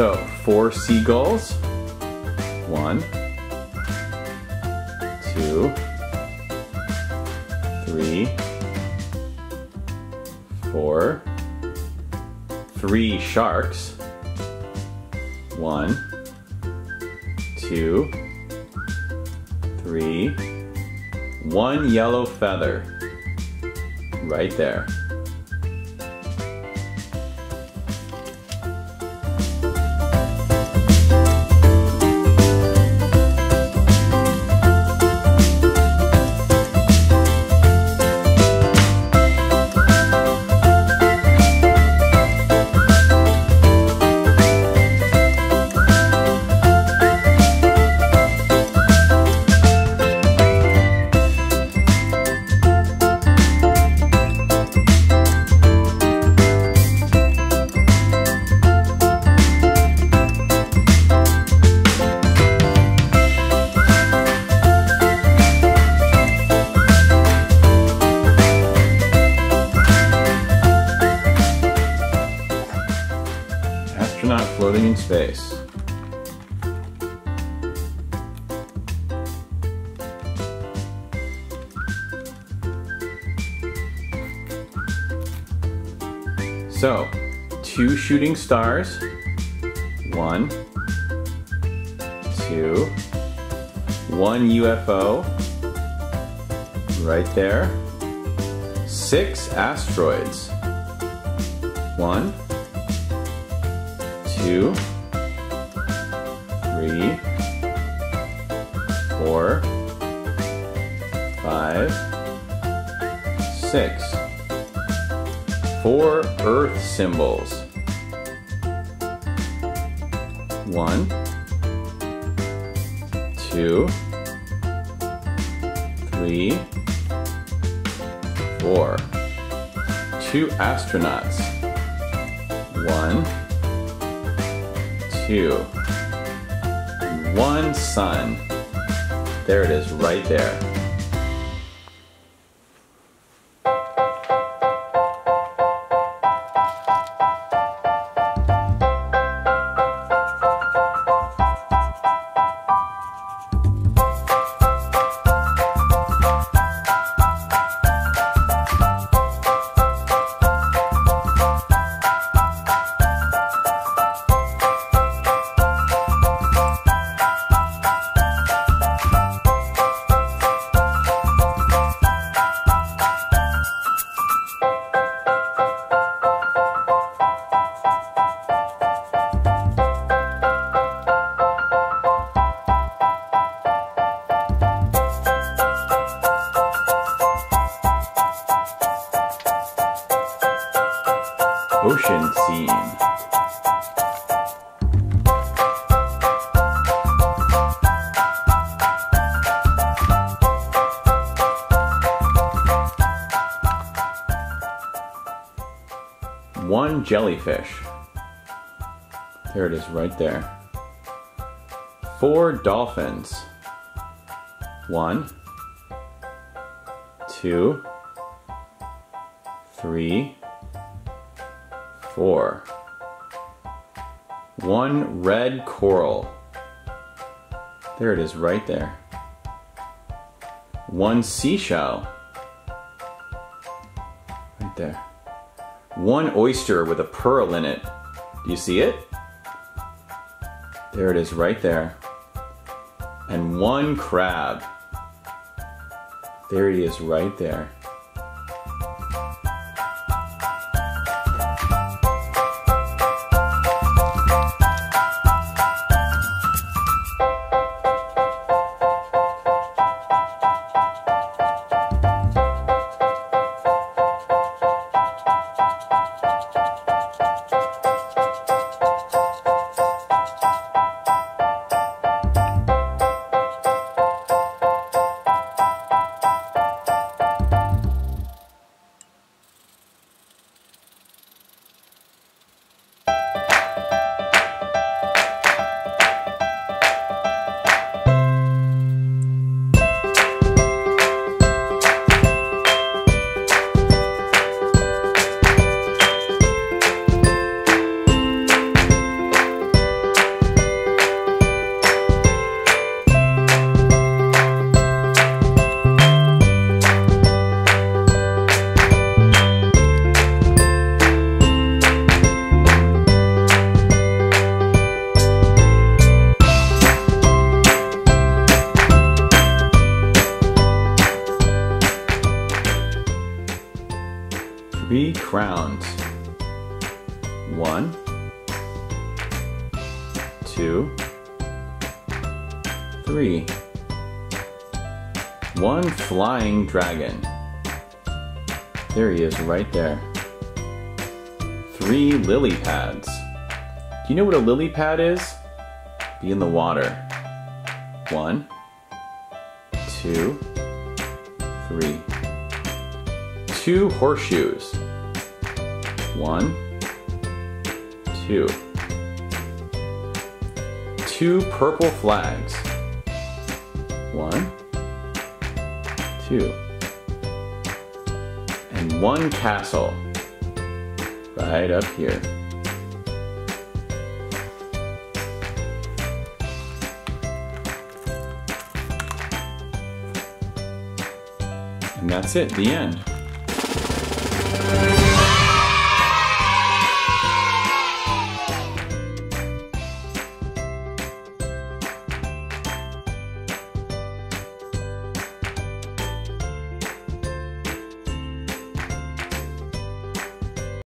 So four seagulls. One, two, three, four, three sharks. One, two, three, one yellow feather. Right there. Astronaut floating in space. So, two shooting stars. One, two, one UFO. Right there. Six asteroids. One, two, three, four, five, six. Four earth symbols. One, two, three, four. Two astronauts. One, two, one sun. There it is, right there. Scene. One jellyfish. There it is, right there. Four dolphins. One, two, three, four. One red coral. There it is, right there. One seashell. Right there. One oyster with a pearl in it. Do you see it? There it is, right there. And one crab. There he is, right there. Crowns. One, two, three. One flying dragon. There he is right there. Three lily pads. Do you know what a lily pad is? Be in the water. One, two, three. Two horseshoes. One, two. Two purple flags. One, two. And one castle. Right up here. And that's it, the end.